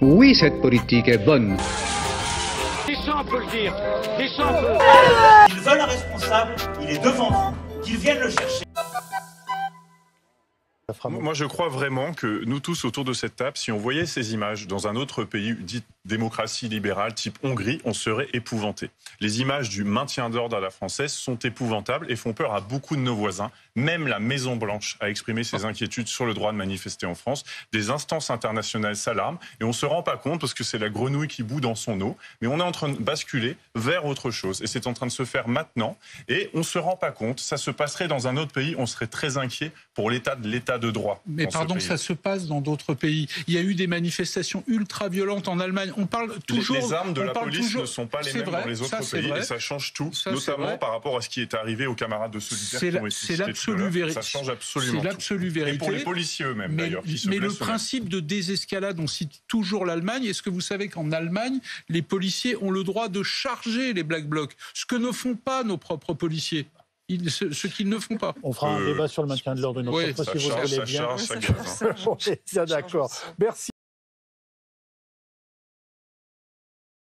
Oui, cette politique est bonne. Deschamps peut le dire. Deschamps peut. Ils veulent un responsable, il est devant vous, qu'ils viennent le chercher. Moi, je crois vraiment que nous tous autour de cette table, si on voyait ces images dans un autre pays dit démocratie libérale type Hongrie, on serait épouvanté. Les images du maintien d'ordre à la française sont épouvantables et font peur à beaucoup de nos voisins. Même la Maison Blanche a exprimé ses inquiétudes sur le droit de manifester en France. Des instances internationales s'alarment et on ne se rend pas compte parce que c'est la grenouille qui bout dans son eau. Mais on est en train de basculer vers autre chose et c'est en train de se faire maintenant et on ne se rend pas compte. Ça se passerait dans un autre pays, on serait très inquiet pour l'état de l'état de droit. Mais pardon, ça se passe dans d'autres pays. Il y a eu des manifestations ultra violentes en Allemagne. On parle toujours. Les, armes de la police toujours- ne sont pas les mêmes vrai, dans les ça, autres pays vrai. et ça change tout, Ça, notamment par rapport à ce qui est arrivé aux camarades de Solidaire C'est l'absolue vérité. Ça change absolument C'est l'absolue Et vérité. pour les policiers eux-mêmes Mais, d'ailleurs, qui se mais le principe de désescalade, on cite toujours l'Allemagne. Est-ce que vous savez qu'en Allemagne, les policiers ont le droit de charger les Black Blocs Ce que ne font pas nos propres policiers. Ils- ce ce qu'ils ne font pas. On fera un Euh, débat sur le maintien de l'ordre une autre ouais, fois Ça si vous voulez ça bien. charge, ça gaz. hein. On est bien d'accord. Merci.